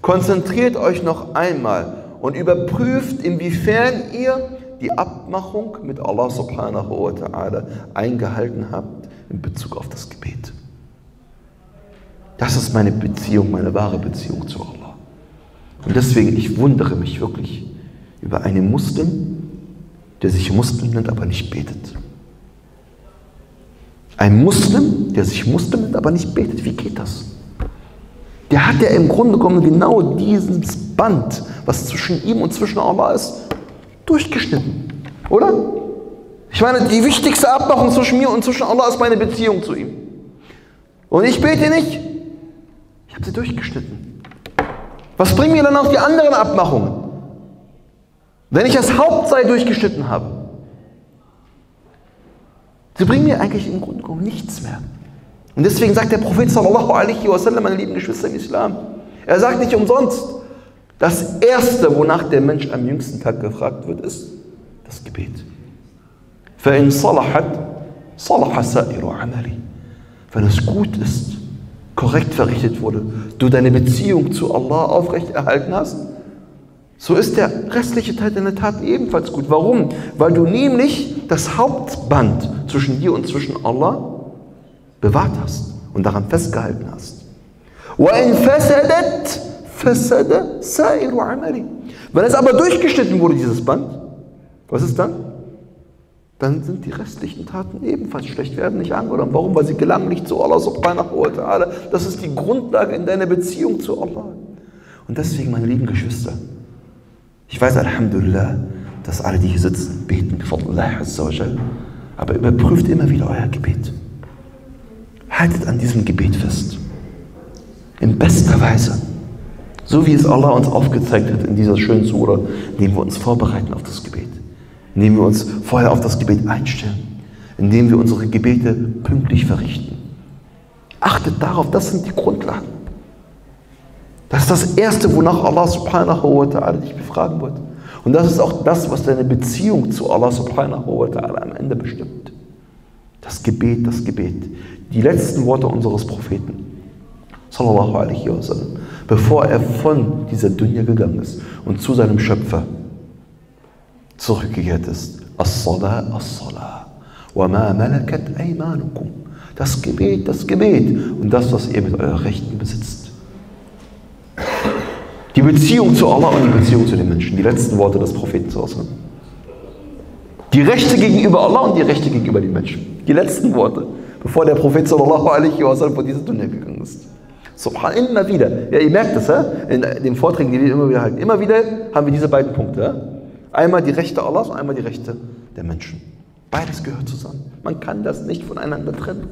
Konzentriert euch noch einmal und überprüft, inwiefern ihr die Abmachung mit Allah subhanahu wa ta'ala eingehalten habt in Bezug auf das Gebet. Das ist meine Beziehung, meine wahre Beziehung zu Allah. Und deswegen, ich wundere mich wirklich über einen Muslim, der sich Muslim nennt, aber nicht betet. Ein Muslim, der sich Muslim nennt, aber nicht betet. Wie geht das? Der hat ja im Grunde genommen genau dieses Band, was zwischen ihm und zwischen Allah ist, durchgeschnitten. Oder? Ich meine, die wichtigste Abmachung zwischen mir und zwischen Allah ist meine Beziehung zu ihm. Und ich bete nicht. Ich habe sie durchgeschnitten. Was bringen mir dann auch die anderen Abmachungen? Wenn ich das Hauptseil durchgeschnitten habe. Sie bringen mir eigentlich im Grunde genommen nichts mehr. Und deswegen sagt der Prophet sallallahu alaihi wasallam, meine lieben Geschwister im Islam, er sagt nicht umsonst, das Erste, wonach der Mensch am jüngsten Tag gefragt wird, ist das Gebet. فإن صلحت صلح سائر عملي. Wenn es gut ist, korrekt verrichtet wurde, du deine Beziehung zu Allah aufrechterhalten hast, so ist der restliche Teil deiner Taten ebenfalls gut. Warum? Weil du nämlich das Hauptband zwischen dir und zwischen Allah bewahrt hast und daran festgehalten hast. Wenn es aber durchgeschnitten wurde, dieses Band, was ist dann? Dann sind die restlichen Taten ebenfalls schlecht, werden nicht angenommen. Warum? Weil sie gelangen nicht zu Allah subhanahu wa ta'ala. Das ist die Grundlage in deiner Beziehung zu Allah. Und deswegen, meine lieben Geschwister, ich weiß, Alhamdulillah, dass alle, die hier sitzen, beten, Allah Azza wa Aber überprüft immer wieder euer Gebet. Haltet an diesem Gebet fest. In bester Weise. So wie es Allah uns aufgezeigt hat in dieser schönen Sura, indem wir uns vorbereiten auf das Gebet. Indem wir uns vorher auf das Gebet einstellen. Indem wir unsere Gebete pünktlich verrichten. Achtet darauf, das sind die Grundlagen. Das ist das Erste, wonach Allah subhanahu wa ta'ala dich befragen wird. Und das ist auch das, was deine Beziehung zu Allah subhanahu wa ta'ala am Ende bestimmt. Gebet, das Gebet. Die letzten Worte unseres Propheten, sallallahu alaihi wasallam, bevor er von dieser Dunya gegangen ist und zu seinem Schöpfer zurückgekehrt ist. As-Salah, As-Salah. Ma malakat aymanukum. Das Gebet, das Gebet und das, was ihr mit eurer Rechten besitzt. Die Beziehung zu Allah und die Beziehung zu den Menschen. Die letzten Worte des Propheten zu Hause. Die Rechte gegenüber Allah und die Rechte gegenüber den Menschen. Die letzten Worte, bevor der Prophet sallallahu alaihi wasallam von dieser Dunya gegangen ist. Subhan, immer wieder. Ja, ihr merkt es, in den Vorträgen, die wir immer wieder halten. Immer wieder haben wir diese beiden Punkte. Einmal die Rechte Allahs und einmal die Rechte der Menschen. Beides gehört zusammen. Man kann das nicht voneinander trennen.